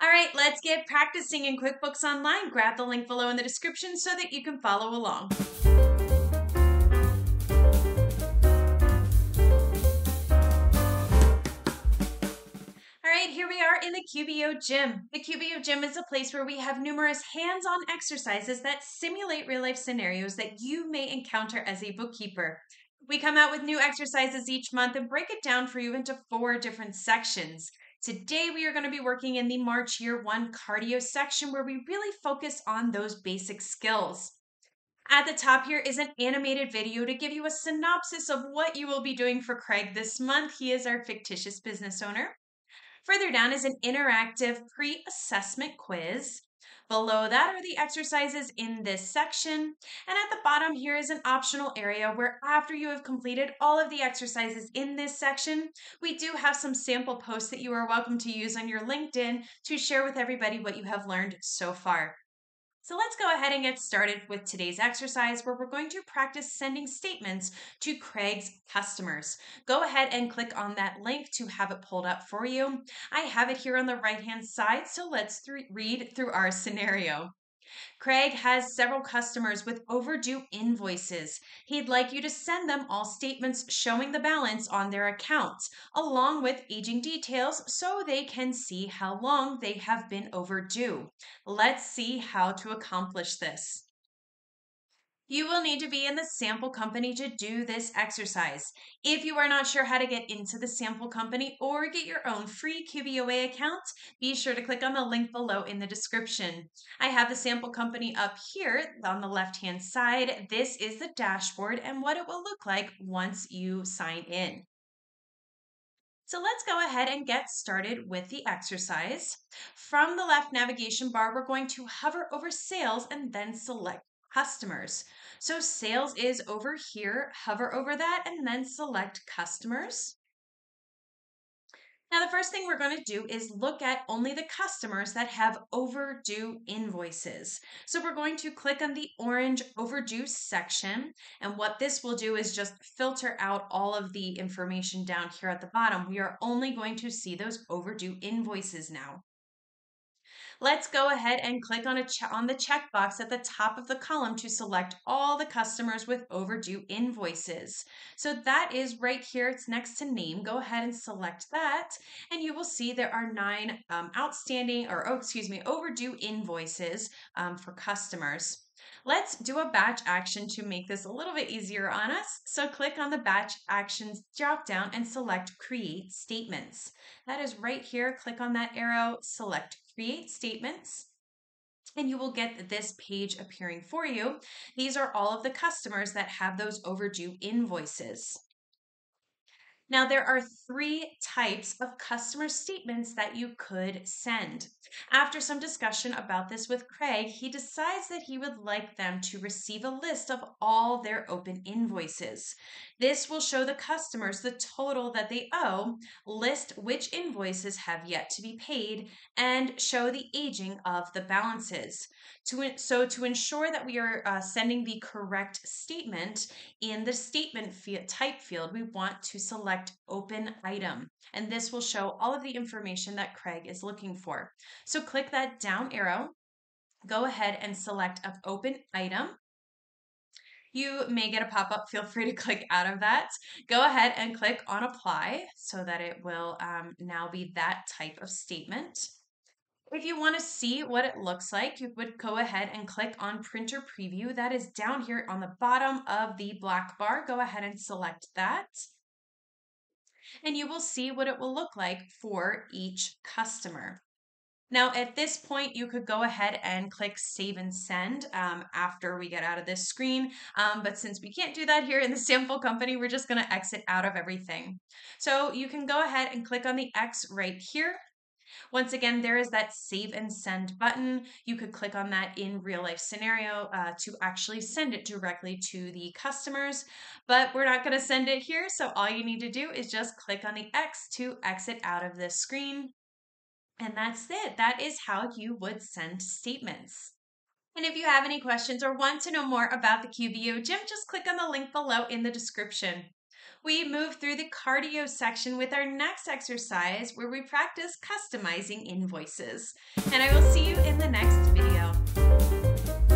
All right, let's get practicing in QuickBooks Online. Grab the link below in the description so that you can follow along. All right, here we are in the QBO Gym. The QBO Gym is a place where we have numerous hands on exercises that simulate real life scenarios that you may encounter as a bookkeeper. We come out with new exercises each month and break it down for you into four different sections. Today, we are going to be working in the March Year One cardio section where we really focus on those basic skills. At the top here is an animated video to give you a synopsis of what you will be doing for Craig this month. He is our fictitious business owner. Further down is an interactive pre assessment quiz. Below that are the exercises in this section. And at the bottom here is an optional area where after you have completed all of the exercises in this section, we do have some sample posts that you are welcome to use on your LinkedIn to share with everybody what you have learned so far. So let's go ahead and get started with today's exercise where we're going to practice sending statements to Craig's customers. Go ahead and click on that link to have it pulled up for you. I have it here on the right hand side, so let's th- read through our scenario. Craig has several customers with overdue invoices. He'd like you to send them all statements showing the balance on their accounts, along with aging details so they can see how long they have been overdue. Let's see how to accomplish this. You will need to be in the sample company to do this exercise. If you are not sure how to get into the sample company or get your own free QBOA account, be sure to click on the link below in the description. I have the sample company up here on the left hand side. This is the dashboard and what it will look like once you sign in. So let's go ahead and get started with the exercise. From the left navigation bar, we're going to hover over sales and then select customers. So sales is over here, hover over that and then select customers. Now, the first thing we're going to do is look at only the customers that have overdue invoices. So we're going to click on the orange overdue section. And what this will do is just filter out all of the information down here at the bottom. We are only going to see those overdue invoices now. Let's go ahead and click on, a on the checkbox at the top of the column to select all the customers with overdue invoices. So that is right here. It's next to name. Go ahead and select that. And you will see there are nine um, outstanding or, oh, excuse me, overdue invoices um, for customers. Let's do a batch action to make this a little bit easier on us. So click on the batch actions drop down and select create statements. That is right here. Click on that arrow, select create statements and you will get this page appearing for you. These are all of the customers that have those overdue invoices. Now, there are three types of customer statements that you could send. After some discussion about this with Craig, he decides that he would like them to receive a list of all their open invoices. This will show the customers the total that they owe, list which invoices have yet to be paid, and show the aging of the balances. To, so, to ensure that we are uh, sending the correct statement in the statement type field, we want to select select open item. And this will show all of the information that Craig is looking for. So click that down arrow, go ahead and select an open item. You may get a pop up. Feel free to click out of that. Go ahead and click on apply so that it will um, now be that type of statement. If you want to see what it looks like, you would go ahead and click on print or preview. That is down here on the bottom of the black bar. Go ahead and select that and you will see what it will look like for each customer. Now, at this point, you could go ahead and click Save and Send um, after we get out of this screen. Um, but since we can't do that here in the sample company, we're just going to exit out of everything. So you can go ahead and click on the X right here once again, there is that save and send button. You could click on that in real life scenario uh, to actually send it directly to the customers, but we're not going to send it here. So all you need to do is just click on the X to exit out of this screen. And that's it. That is how you would send statements. And if you have any questions or want to know more about the QBO Gym, just click on the link below in the description we move through the cardio section with our next exercise where we practice customizing invoices. And I will see you in the next video.